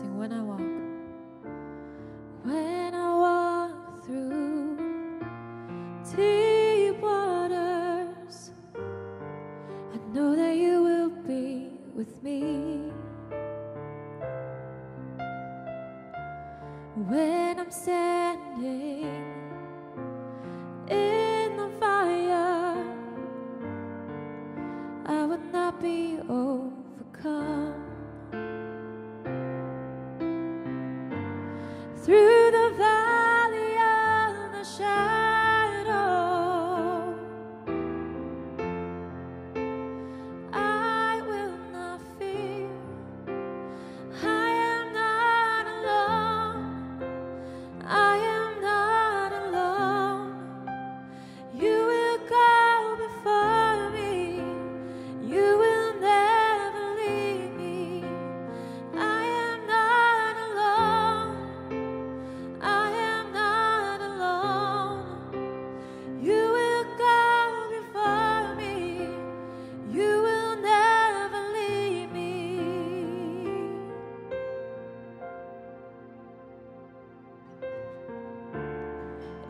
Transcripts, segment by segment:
sing when I walk. When I walk through deep waters, I know that you will be with me. When I'm standing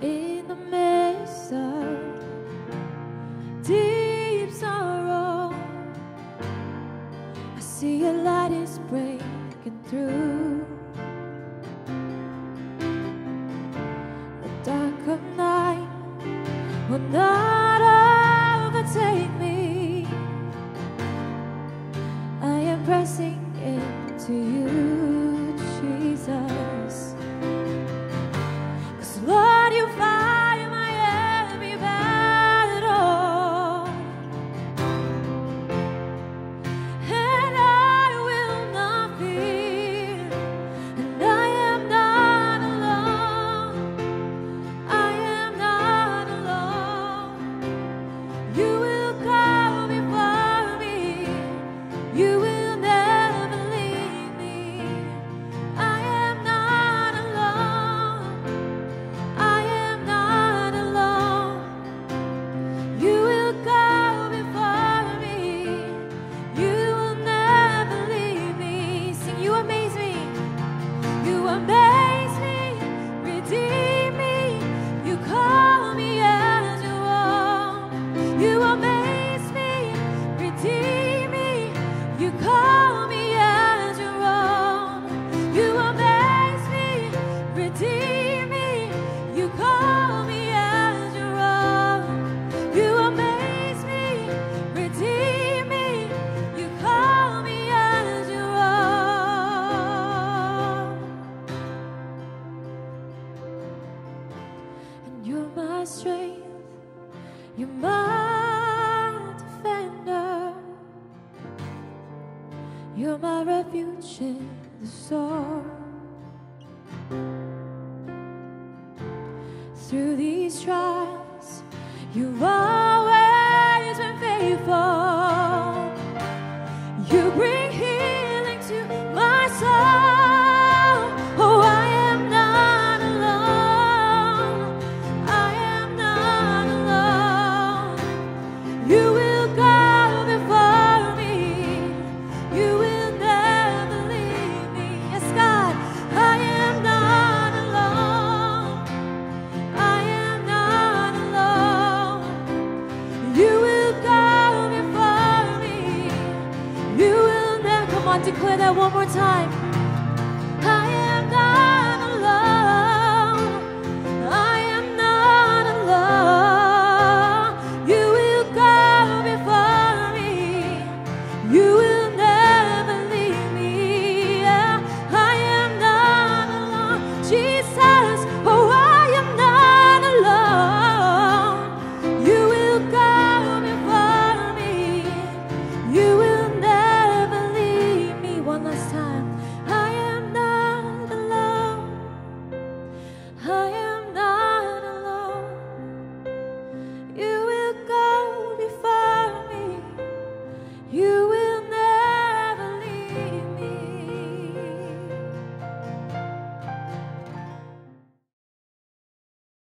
in the midst of deep sorrow. I see a light is breaking through. The dark of night will not overtake me. I am pressing into you. You call. You're my refuge in the storm. Through these trials, you are. declare that one more time.